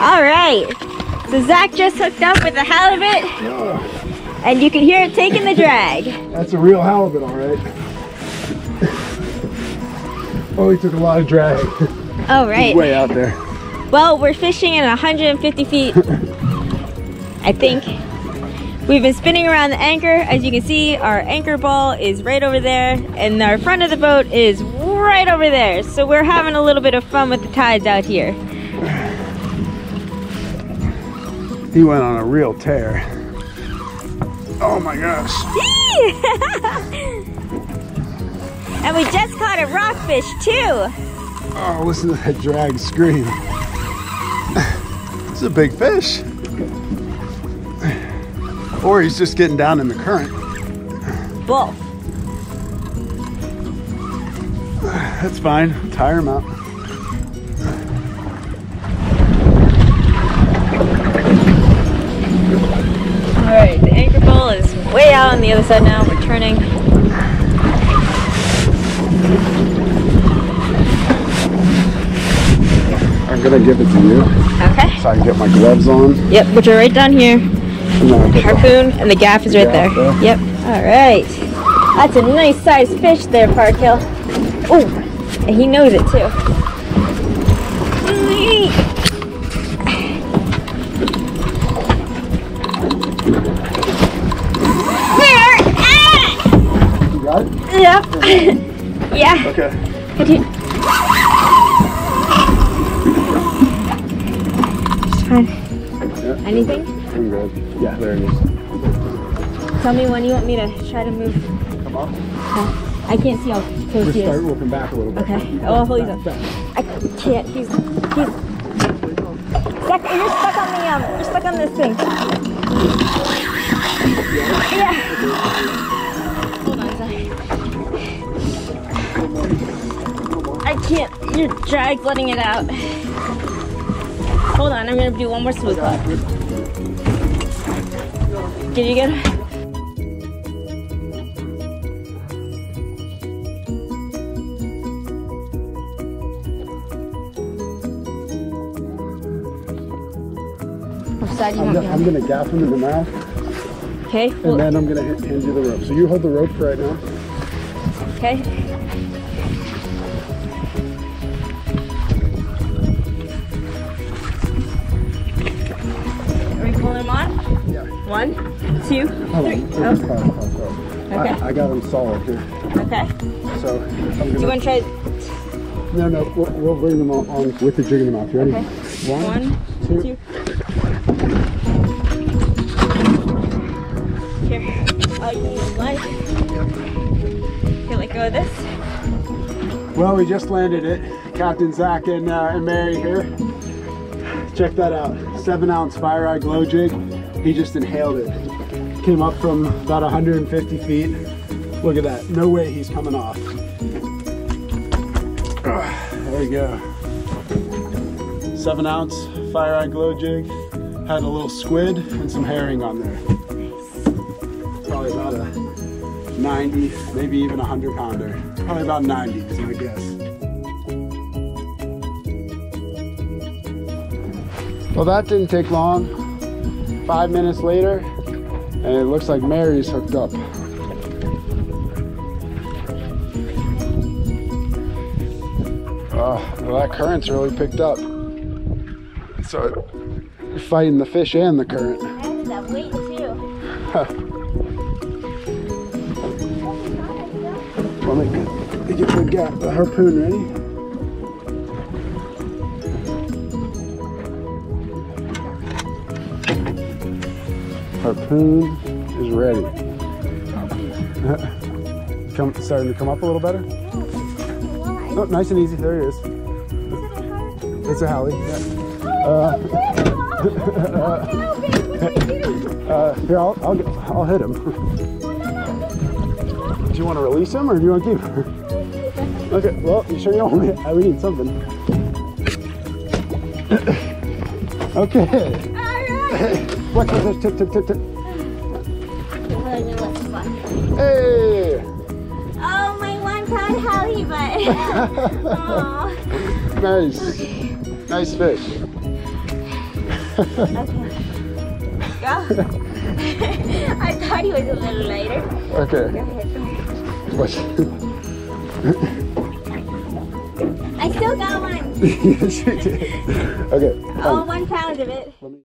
All right. So Zac just hooked up with a halibut, Oh, and you can hear it taking the drag. that's a real halibut, all right. Oh, he took a lot of drag. All He's right. way out there. Well, we're fishing at 150 feet. I think. We've been spinning around the anchor. As you can see, our anchor ball is right over there, and our front of the boat is right over there. So we're having a little bit of fun with the tides out here. He went on a real tear. Oh my gosh. and we just caught a rockfish too. Oh, listen to that drag scream. It's a big fish. Or he's just getting down in the current. Both. That's fine. Tire him out. On the other side now. We're turning. I'm gonna give it to you Okay. so I can get my gloves on. Yep, which are right down here. The- Harpoon and the gaff is right there. Gaff there. Yep. All right. That's a nice sized fish there, Parkhill. Oh, and he knows it too. yeah. Okay. Continue. It's fine. Yeah. Anything? I'm good. Yeah, there it is. Tell me when you want me to try to move. Come on. I can't see how close Just he start is. working back a little bit. Okay. Oh, I'll hold you Back, back. I can't. He's he's stuck. You're stuck on the um. You're stuck on this thing. Yeah. I can't. You're drag's letting it out. Hold on. I'm gonna do one more smooth putt. Did you get it? Which side do you I'm, want gonna, me I'm gonna gaff him in the mouth, Okay. and Well, then I'm gonna hand hand you the rope. So you hold the rope for right now. Okay. Are we pulling him on? Yeah. One, two, Hold three. Oh, pause. Okay. I, I got him solid here. okay. So I'm Do you want to try? No, no. We'll, we'll bring them on, on with the jig in the mouth. You ready? Okay. One, One, two. two. Here. Oh, you this. Well, we just landed it. Captain Zac and, uh, and Mary here. Check that out. Seven ounce fire eye glow jig. He just inhaled it. Came up from about 150 feet. Look at that. No way he's coming off. There you go. Seven ounce fire eye glow jig. Had a little squid and some herring on there. Probably about a 90, maybe even a 100 pounder. Probably about 90 is my guess. Well, that didn't take long. Five minutes later, and it looks like Mary's hooked up. Oh, well, that current's really picked up. So, you're fighting the fish and the current. And that weight too. Me, let me get the, ga- the harpoon ready. Harpoon is ready. come, starting to come up a little better. Oh, nice and easy. There it is. It's a Hallie. Yeah. Uh, uh, here, I'll, I'll, get- I'll hit him. Do you want to release him or do you want to keep him? Okay, well, you sure you don't want me? I- need something. okay. Watch, watch, watch, tip, tip, tip, tip. Hey! Oh, my one pound halibut. Aw. Nice. Nice fish. okay. Go. I thought he was a little lighter. Go Okay. Watch. I still got one. yes, you did. Okay. Oh, one pound of it.